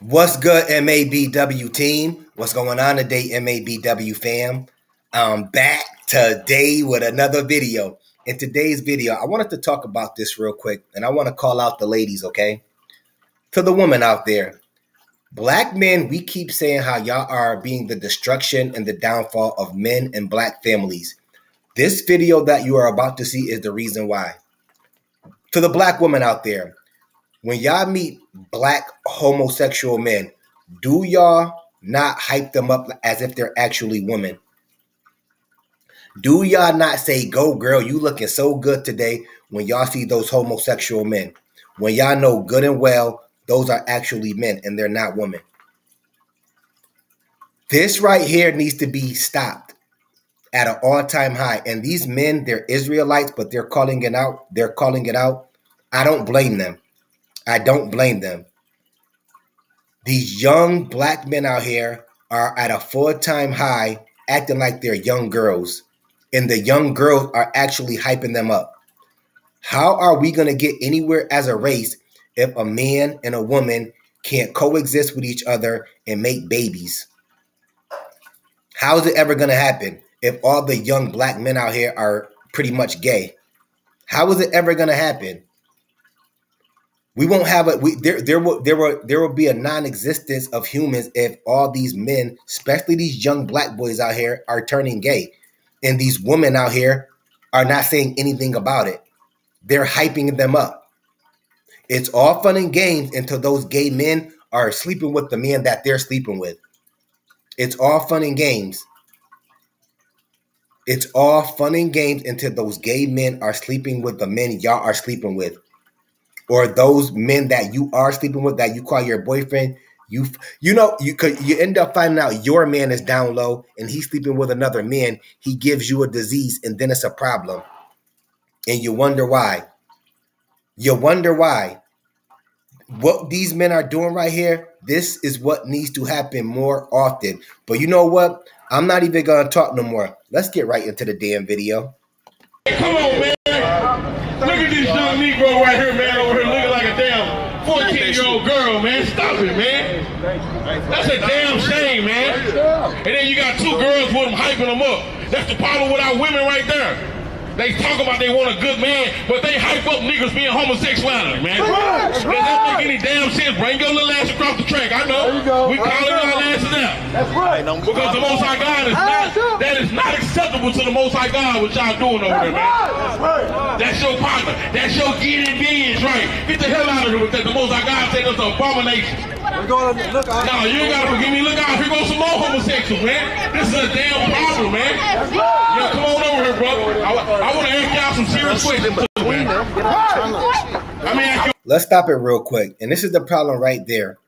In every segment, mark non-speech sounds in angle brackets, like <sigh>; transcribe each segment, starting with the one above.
What's good, MABW team? What's going on today, MABW fam? I'm back today with another video. In today's video, I wanted to talk about this real quick, and I want to call out the ladies, okay? To the women out there, black men, we keep saying how y'all are being the destruction and the downfall of men and black families. This video that you are about to see is the reason why. To the black woman out there, when y'all meet black homosexual men, do y'all not hype them up as if they're actually women? Do y'all not say, go girl, you looking so good today when y'all see those homosexual men? When y'all know good and well those are actually men and they're not women. This right here needs to be stopped at an all-time high. And these men, they're Israelites, but they're calling it out. They're calling it out. I don't blame them. I don't blame them. These young black men out here are at a full time high acting like they're young girls, and the young girls are actually hyping them up. How are we going to get anywhere as a race if a man and a woman can't coexist with each other and make babies? How is it ever going to happen if all the young black men out here are pretty much gay? How is it ever going to happen? We won't have a we there there will there will there will be a non-existence of humans if all these men especially these young black boys out here are turning gay. And these women out here are not saying anything about it. They're hyping them up. It's all fun and games until those gay men are sleeping with the men that they're sleeping with. It's all fun and games. It's all fun and games until those gay men are sleeping with the men y'all are sleeping with or those men that you are sleeping with that you call your boyfriend, you you know you could you end up finding out your man is down low and he's sleeping with another man. He gives you a disease and then it's a problem, and you wonder why. You wonder why. What these men are doing right here, this is what needs to happen more often. But you know what? I'm not even gonna talk no more. Let's get right into the damn video. Come on, man. Look at this young Negro right here, man, over 15-year-old girl, man. Stop it, man. That's a damn shame, man. And then you got two girls with them hyping them up. That's the problem with our women right there. They talk about they want a good man, but they hype up niggas being homosexuality, man. Does that make any damn sense? Bring your little ass across the track. I know. We calling our asses out. That's right. Because the Most High God is not, that is not acceptable to the Most High God what y'all doing over there, man. That's right. That's your partner. That's your getting billions, right? Get the hell out of here with that. The Most High God said that's an abomination. We're going to look out. No, you gotta forgive me. Look out, here goes some more homosexuals, man. This is a damn problem, man. Yeah, come on over here, brother. I, I want to ask y'all some serious questions, too, man. I mean, Let's stop it real quick. And this is the problem right there.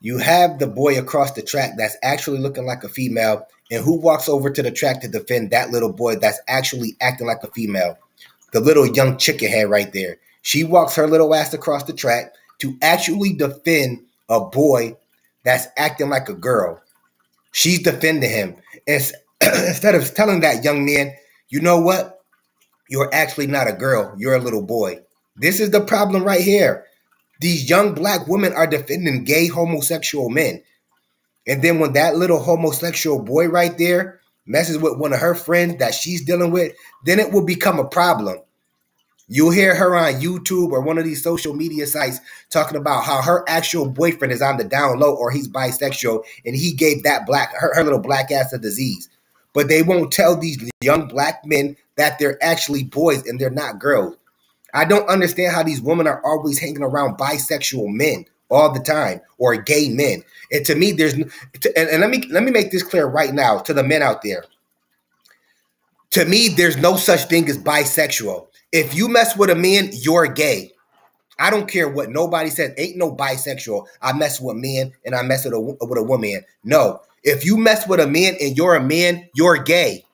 You have the boy across the track that's actually looking like a female, and who walks over to the track to defend that little boy that's actually acting like a female? The little young chicken head right there. She walks her little ass across the track to actually defend a boy that's acting like a girl. She's defending him. Ins- <clears throat> Instead of telling that young man, you know what? You're actually not a girl, you're a little boy. This is the problem right here. These young black women are defending gay homosexual men. And then when that little homosexual boy right there messes with one of her friends that she's dealing with, then it will become a problem. You'll hear her on YouTube or one of these social media sites talking about how her actual boyfriend is on the down low or he's bisexual and he gave that black her, her little black ass a disease. But they won't tell these young black men that they're actually boys and they're not girls. I don't understand how these women are always hanging around bisexual men all the time or gay men. And to me, there's and, and let me let me make this clear right now to the men out there. To me, there's no such thing as bisexual. If you mess with a man, you're gay. I don't care what nobody says. Ain't no bisexual. I mess with men and I mess with a, with a woman. No. If you mess with a man and you're a man, you're gay.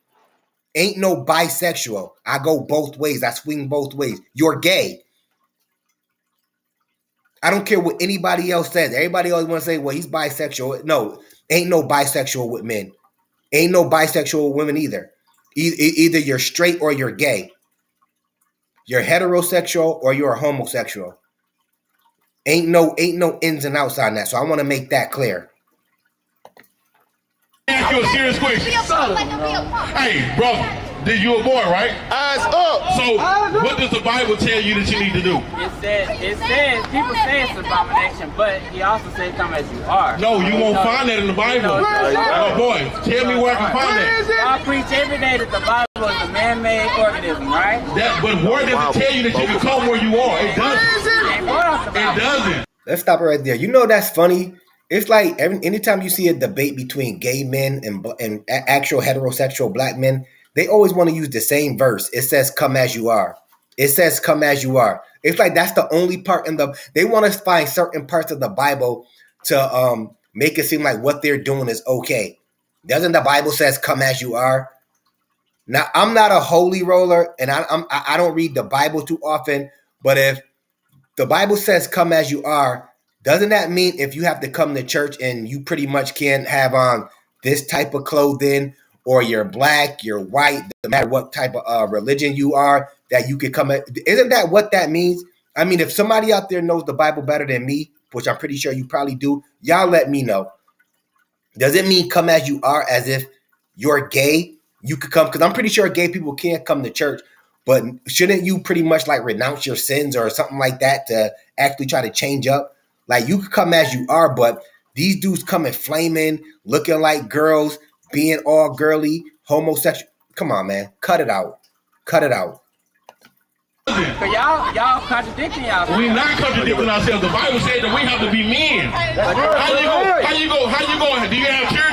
Ain't no bisexual. I go both ways. I swing both ways. You're gay. I don't care what anybody else says. Everybody always want to say, well, he's bisexual. No, ain't no bisexual with men. Ain't no bisexual with women either. E- either you're straight or you're gay. You're heterosexual or you're homosexual. Ain't no ain't no ins and outs on that. So I want to make that clear. Ask you a serious question. Hey, brother. Did you a boy, right? Eyes up. So, what does the Bible tell you that you need to do? It said, it says, people say it's abomination, but he also said, come as you are. No, you won't find that in the Bible. Oh, boy, tell me where I can find that. I preach every day that the Bible is a man-made organism, right? That, but where does it tell you that you can come where you are? It doesn't. It doesn't. Let's stop it right there. You know that's funny. It's like every, anytime you see a debate between gay men and and actual heterosexual black men, they always want to use the same verse. It says, "Come as you are." It says, "Come as you are." It's like that's the only part in the. They want to find certain parts of the Bible to um make it seem like what they're doing is okay. Doesn't the Bible says, "Come as you are"? Now, I'm not a holy roller, and I, I'm I don't read the Bible too often. But if the Bible says, "Come as you are," doesn't that mean if you have to come to church and you pretty much can't have on this type of clothing or you're black, you're white, no matter what type of uh, religion you are, that you could come at. Isn't that what that means? I mean, if somebody out there knows the Bible better than me, which I'm pretty sure you probably do, y'all let me know. Does it mean come as you are, as if you're gay? You could come because I'm pretty sure gay people can't come to church, but shouldn't you pretty much like renounce your sins or something like that to actually try to change up? Like you could come as you are, but these dudes coming flaming, looking like girls, being all girly, homosexual. Come on, man. Cut it out. Cut it out. Cause y'all, y'all contradicting y'all. We not contradicting ourselves. The Bible said that we have to be men. How you go? How you go? How you go? Do you have children?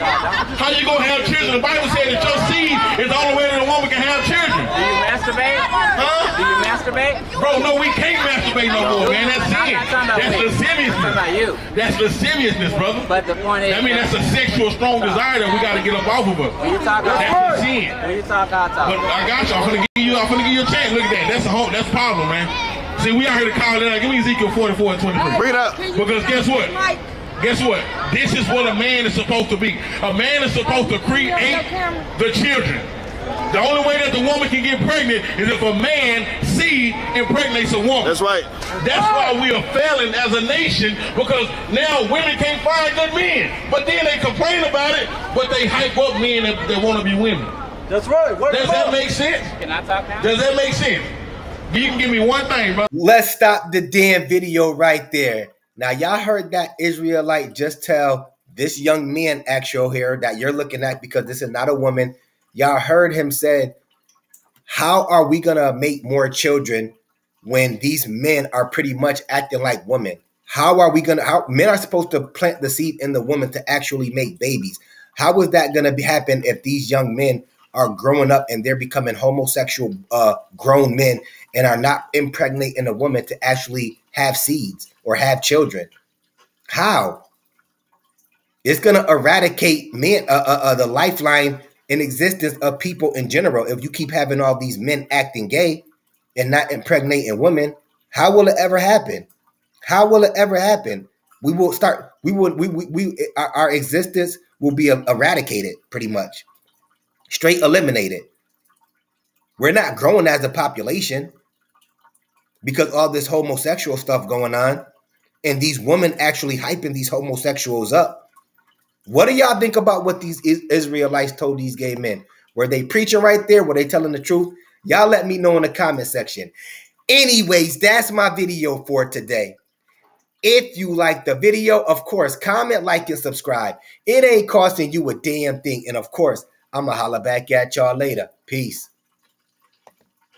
How you gonna have children? The Bible said that your seed is all the only way that a woman can have children. Do you masturbate? Huh? Do you masturbate? Bro, no, we can't masturbate no more, man. That's sin. That's lasciviousness. about you. That's lasciviousness, brother. But the point is, I mean, that's a sexual strong desire that we got to get up off of us. when you talk, That's I a sin. When you talk, I talk. But I got you. I'm gonna give you. I'm gonna give you a chance. Look at that. That's a whole. That's a problem, man. See, we out here to call it out. Give me Ezekiel 44 and 23. Bring it up. Because guess what? Guess what? This is what a man is supposed to be. A man is supposed to create the children. The only way that the woman can get pregnant is if a man seed impregnates a woman. That's right. That's why we are failing as a nation because now women can't find good men. But then they complain about it, but they hype up men that, that want to be women. That's right. Word Does that make sense? Can I talk now? Does that make sense? You can give me one thing, bro. Let's stop the damn video right there. Now, y'all heard that Israelite just tell this young man actual here that you're looking at because this is not a woman. Y'all heard him said, How are we gonna make more children when these men are pretty much acting like women? How are we gonna how men are supposed to plant the seed in the woman to actually make babies? How is that gonna be happen if these young men are growing up and they're becoming homosexual uh grown men and are not impregnating a woman to actually have seeds or have children? How? It's gonna eradicate men, uh, uh, uh, the lifeline in existence of people in general. If you keep having all these men acting gay and not impregnating women, how will it ever happen? How will it ever happen? We will start. We will. We we, we our, our existence will be eradicated, pretty much, straight eliminated. We're not growing as a population because all this homosexual stuff going on, and these women actually hyping these homosexuals up. What do y'all think about what these Israelites told these gay men? Were they preaching right there? Were they telling the truth? Y'all let me know in the comment section. Anyways, that's my video for today. If you like the video, of course, comment, like, and subscribe. It ain't costing you a damn thing. And of course, I'm going to holla back at y'all later. Peace.